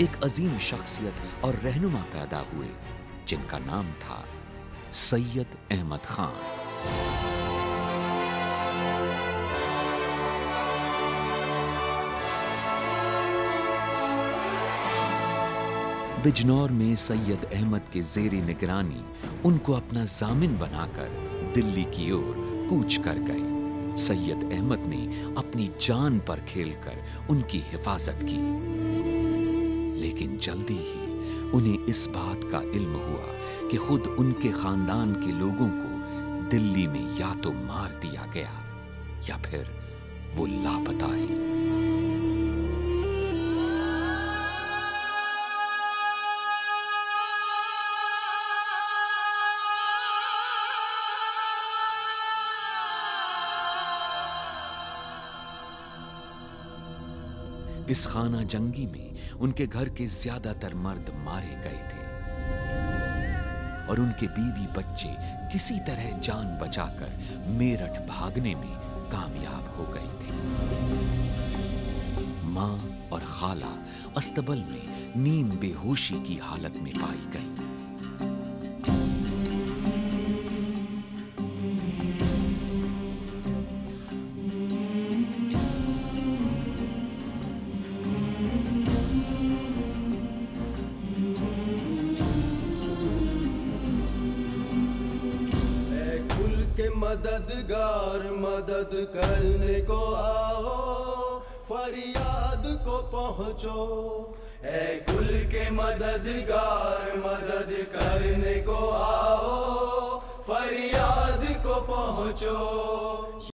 एक अजीम शख्सियत और रहनुमा पैदा हुए, जिनका नाम था सैयद अहमद खान। बिजनौर में सैयद अहमद के जेरी निगरानी उनको अपना जामिन बनाकर दिल्ली की ओर कूच कर गए। सैयद अहमद ने अपनी जान पर खेलकर उनकी हिफाजत की। लेकिन जल्दी ही उन्हें इस बात का इल्म हुआ कि खुद उनके खानदान के लोगों को दिल्ली में या तो मार दिया गया या फिर वो लापता हैं। इस खाना जंगी में उनके घर के ज़्यादातर मर्द मारे गए थे। और उनके बीवी बच्चे किसी तरह जान बचाकर मेरठ भागने में कामयाब हो गए थे। माँ और खाला अस्तबल में नीम बेहोशी की हालत में पाई गई। मददगार मदद करने को आओ, फरियाद को पहुँचो। ए कुल के मददगार मदद करने को आओ, फरियाद को पहुंचो।